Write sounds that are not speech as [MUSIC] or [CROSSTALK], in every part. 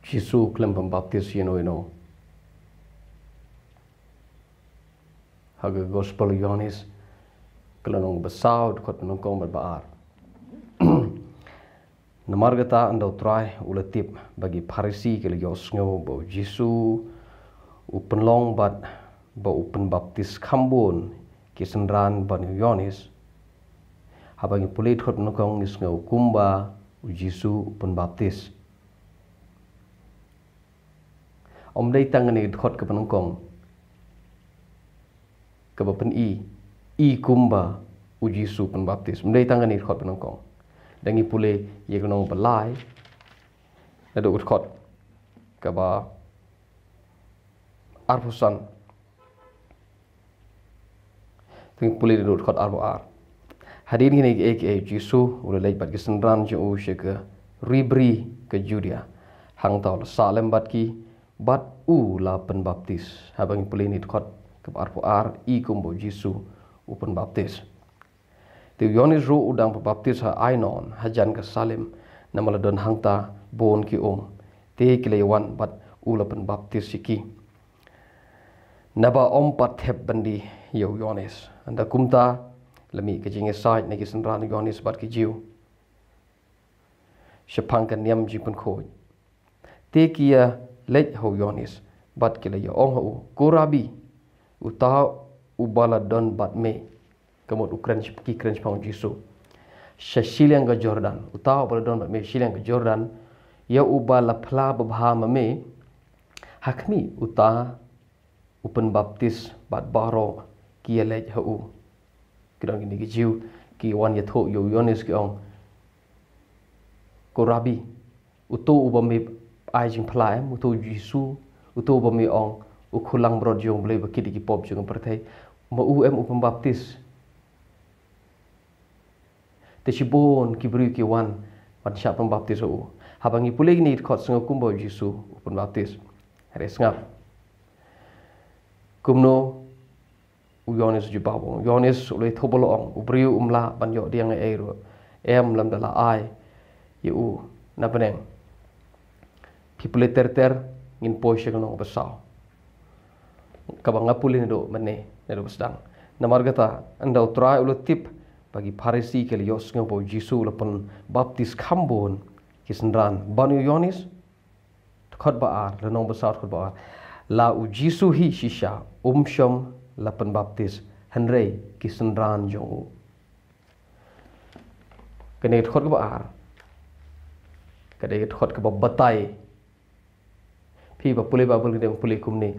Jisu klem pembaptis you know you know haga gospel Yohanes kelanong besau kot menungkong berbaar [CLEARS THROAT] Namar gata andau try ulatip bagi parisi ke yos ngau bo Jisu upen long bat bo upen baptis kambun ki sendran ban Yohanes habangi pulit kot nis ngau kumba Jisu upen baptis Om dai tangan ni khot ke penungkong? Ke bapen i i kumba uji su pen baptis. Om dai tangan ni khot penungkong. Dan i pule ye gnong belai na do khot ka ba arfusan ting pule do khot arbo ar hadin ni ek e jisu ule lej bat gisen ran jo u she ke ribri ke judia. Hang taw salem bat ki bat u la pen baptis habang pule ni khot ke arbo ar i kumbo jisu u pen baptis Ti yonis ru udang pebaptis ha ainon hajan ke salim nama ladon hangta bon ki um. Ti kilewan bat ula pen baptis siki. Naba om pat thep bandi yo yonis. Anda kumta lemi ke jinge sait neki senran yonis bat ki jiu. Shapang kan niam jipun khoj. Ti kia lej ho yonis bat kile yo ong ho kurabi. Utaha ubala don bat me kemud ukran ki kran pang jisu shashiliang ga jordan utaw pada don me shiliang ga jordan ya uba la phla babha me hakmi uta upen baptis bat baro ki elej hu kidang ini jiu ki wan ya tho yo yonis ki ong ko rabi utu uba me ai jing phla em utu jisu utu uba me ong ukhulang bro jong ble ba kidi ki pop jong perthai ma u em upen baptis te shibon ki bru ki wan wan sha pun baptis u. Habang i pulih ni khot sanga kumbo jisu pun baptis. Re sngap kumno u yonis ju babo yonis ule thobol ong. U bru umla ban yo diang e ro em lam dala ai. Yu u na peneng people ter ter ngin po she kono besau kabang ngapulin do mane ne do besdang namar gata andau try ulo tip bagi parisi ke lios ngabo jisu lepon baptis kambon kisendran banu yonis khot baar lenong besar khot baar la u jisu hi shisha umshom lepon baptis henry kisendran jong kene khot baar kade khot ke batai phi ba pule ba pule de pule kumni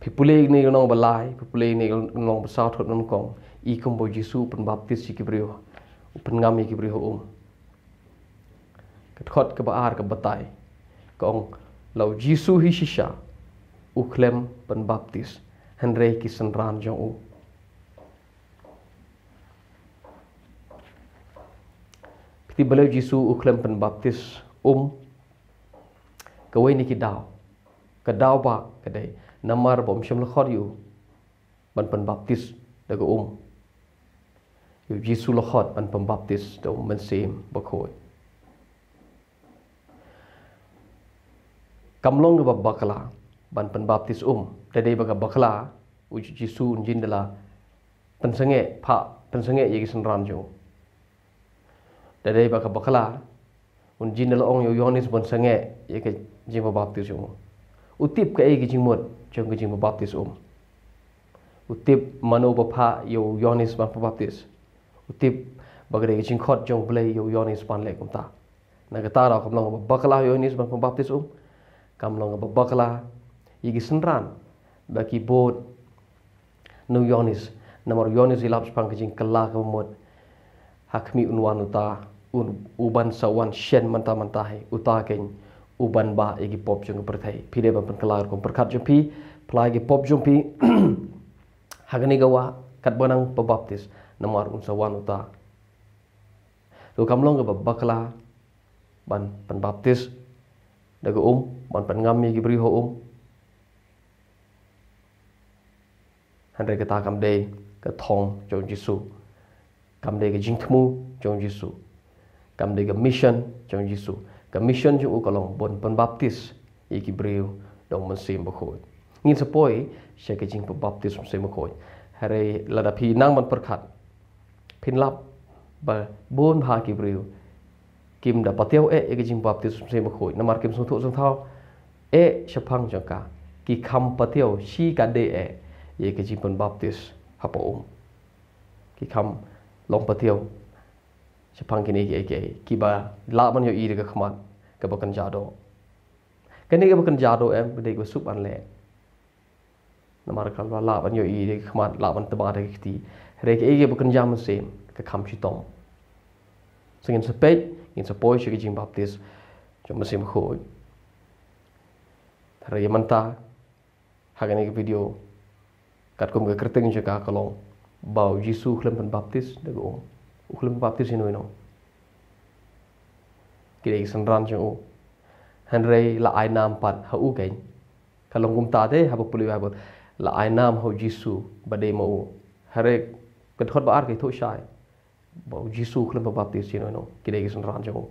phi pule ni nong balai phi pule ni nong besar khot nong kong i kumbo Jesu pen baptis si kibrio pen ngami kibrio um ket khot ke baar ke batai kong lau Jesu hi shisha u klem pen baptis henre ki senran jong u Piti beliau Jesu u klem pen baptis um kawai ni ki dau ke dau ba kedai namar bom shem lekhor yu ban pen baptis daga um Yu Jesu lohot an pembaptis do mensim bakoi. Kamlong ga bakala ban pembaptis um tadi baga bakala u Jesu jindala pensenge pa pensenge yegi senran jo. Tadi baga bakala un jindala ong yo yonis pensenge yegi jimba baptis jo. Utip ka egi jingmod jong ka jing baptis om. Utip mano bapa yo Yohanes ban baptis. Utip bagre ka jing khot jong blai yo Yohanes ban le kom ta. Na ka tara kom long bakla Yohanes ban baptis om. Kam long bakla igi senran baki bod nu Yohanes namor Yohanes ilap spang ka jing kala ka mod. Hakmi unwan uta un uban sawan shen manta mantahi uta keng uban ba yigi pop jong perthai. Pide ba pen kala ko perkhat jong pi plai gi pop jong pi [CLEARS THROAT] hagani gawa kat banang pebaptis nomor un sawan uta. Tu kam long ba bakla ban pan baptis daga um ban pan ngami gi bri ho um. Hande ka ta kam de ka thong jong jisu kam de ga jing thmu jong jisu kam de ga mission jong jisu ka mission ju u kalong bon pan baptis i breu dong man sim ba khoi ngin sapoi she ke jing pa baptism sim ba khoi hare lada phi nang man perkhat. Phin lap ba bon ha ki breu. Kim da pateo e e jing baptism sim ba khoi namar kim sung thu sung thao e shapang jangka ki kham pateo shi ka de e ye ke pan baptis ha um. Ki kham long pateo chapang kini ke ke kiba la man yo iri ka khmat ka bakan jado kani ka bakan jado em de ko sup an le namar kal la man yo iri ka khmat la man taba de khti re ke ke bakan jam sem ka kham chi tom singin se pe in se poi chi jing baptis cho ma sem khoi thare yamanta hagani ke video kat kum ke kerteng chu ka kalong bau jisu khlam pan baptis de go khlem baptist ino ino kire san ran je o han rei la ai nam pat ha u gain kalong kum ta de ha bu puli ba la ai nam ho jisu ba de mo hare kan thot ba ar ke tho shai ba jisu khlem ba baptist ino ino kire san ran je o